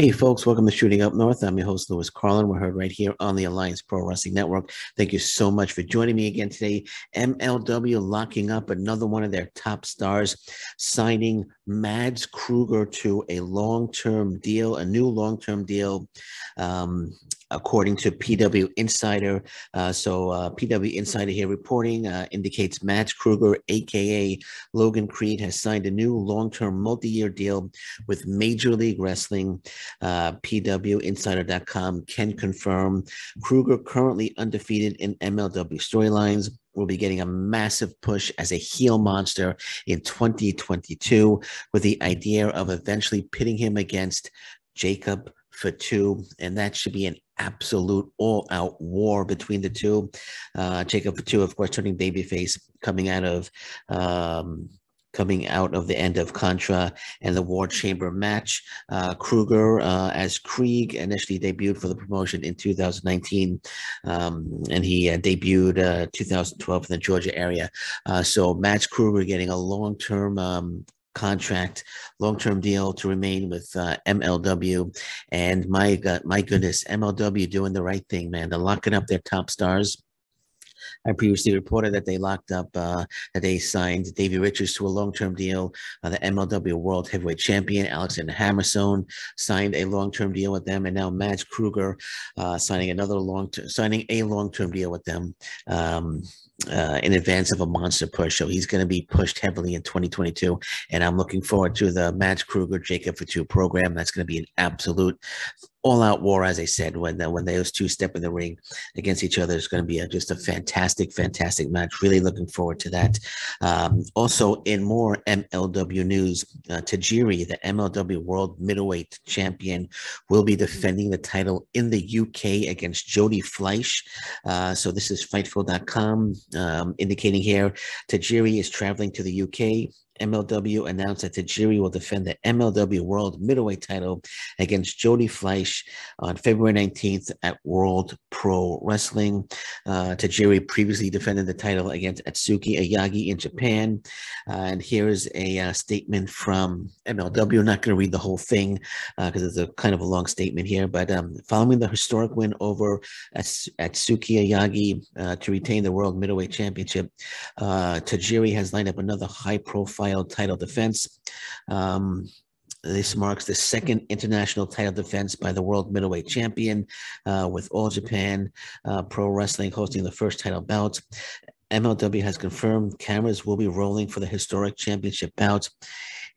Hey, folks, welcome to Shooting Up North. I'm your host, Lewis Carlin. We're heard right here on the Alliance Pro Wrestling Network. Thank you so much for joining me again today. MLW locking up another one of their top stars, signing Mads Kruger to a long term deal, a new long term deal. Um, according to PW Insider. Uh, so uh, PW Insider here reporting uh, indicates Mads Kruger, aka Logan Creed, has signed a new long-term multi-year deal with Major League Wrestling. Uh, PWInsider.com can confirm Kruger currently undefeated in MLW storylines will be getting a massive push as a heel monster in 2022 with the idea of eventually pitting him against Jacob Fatu, and that should be an absolute all-out war between the two. Uh, Jacob Fatu, of course, turning babyface, coming out of um, coming out of the end of Contra and the War Chamber match. Uh, Kruger uh, as Krieg initially debuted for the promotion in 2019, um, and he uh, debuted uh, 2012 in the Georgia area. Uh, so Mads Kruger getting a long-term um, contract, long-term deal to remain with uh, MLW. And my God, my goodness, MLW doing the right thing, man. They're locking up their top stars. I previously reported that they locked up, uh, that they signed Davey Richards to a long-term deal. Uh, the MLW World Heavyweight Champion Alexander Hammerstone signed a long-term deal with them, and now Mads Kruger uh, signing another long, signing a long-term deal with them. Um, uh, in advance of a monster push. So he's going to be pushed heavily in 2022. And I'm looking forward to the Mads Kruger Jacob Fatu program. That's going to be an absolute all out war, as I said, when when those two step in the ring against each other. It's going to be a, just a fantastic, fantastic match. Really looking forward to that. Um, also, in more MLW news, uh, Tajiri, the MLW World Middleweight Champion, will be defending the title in the UK against Jody Fleisch. Uh, so this is Fightful.com um, indicating here Tajiri is traveling to the UK MLW announced that Tajiri will defend the MLW World Middleweight title against Jody Fleisch on February 19th at World Pro Wrestling. Uh, Tajiri previously defended the title against Atsuki Aoyagi in Japan. Uh, and here's a uh, statement from MLW. I'm not going to read the whole thing because uh, it's a kind of a long statement here, but um, following the historic win over Atsuki Aoyagi uh, to retain the World Middleweight Championship, uh, Tajiri has lined up another high profile title defense. Um, this marks the second international title defense by the world middleweight champion, uh, with All Japan uh, Pro Wrestling hosting the first title bout. MLW has confirmed cameras will be rolling for the historic championship bout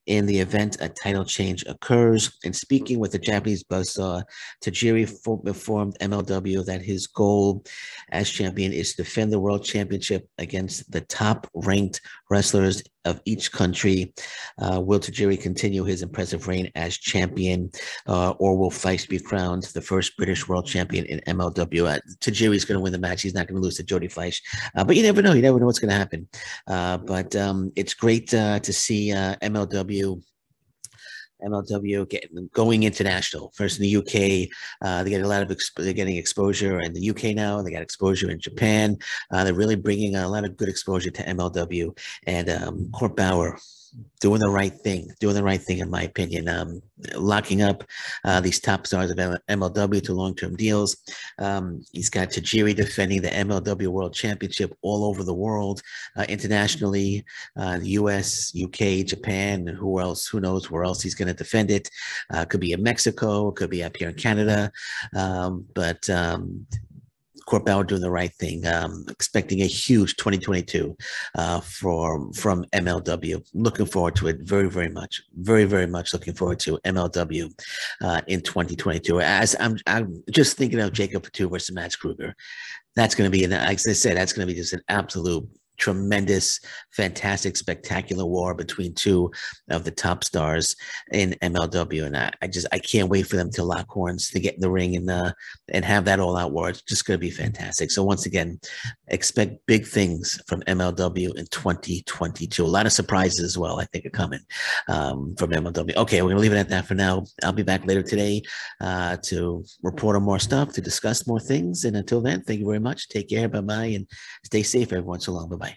in the event a title change occurs. And speaking with the Japanese buzzsaw, Tajiri informed MLW that his goal as champion is to defend the world championship against the top ranked wrestlers of each country. Uh, will Tajiri continue his impressive reign as champion, uh, or will Fleisch be crowned the first British world champion in MLW? Uh, Tajiri's going to win the match. He's not going to lose to Jody Fleisch, uh, but you never know. You never know what's going to happen. Uh, but um, it's great uh, to see MLW MLW getting going international. First in the UK, uh, they get a lot of exp- they're getting exposure in the UK now. They got exposure in Japan. Uh, they're really bringing a lot of good exposure to MLW and um, Court Bauer doing the right thing, doing the right thing, in my opinion. Um, locking up uh, these top stars of MLW to long-term deals. Um, he's got Tajiri defending the MLW World Championship all over the world, uh, internationally, uh, the U.S., U.K., Japan, who else? Who knows where else he's going to defend it? Uh, could be in Mexico, could be up here in Canada, um, but Bauer doing the right thing. Um, expecting a huge 2022 uh, for from MLW. Looking forward to it very, very much. Very, very much looking forward to MLW uh, in 2022. As I'm, I'm just thinking of Jacob Fatu versus Mads Kruger. That's going to be, an, as I said, that's going to be just an absolute tremendous, fantastic, spectacular war between two of the top stars in MLW. And I, I just I can't wait for them to lock horns to get in the ring and uh, and have that all out war. It's just going to be fantastic. So once again, expect big things from MLW in 2022. A lot of surprises as well. I think are coming um, from MLW. Okay, we're gonna leave it at that for now. I'll be back later today uh, to report on more stuff, to discuss more things. And until then, thank you very much. Take care. Bye bye, and stay safe, everyone. So long. Bye bye.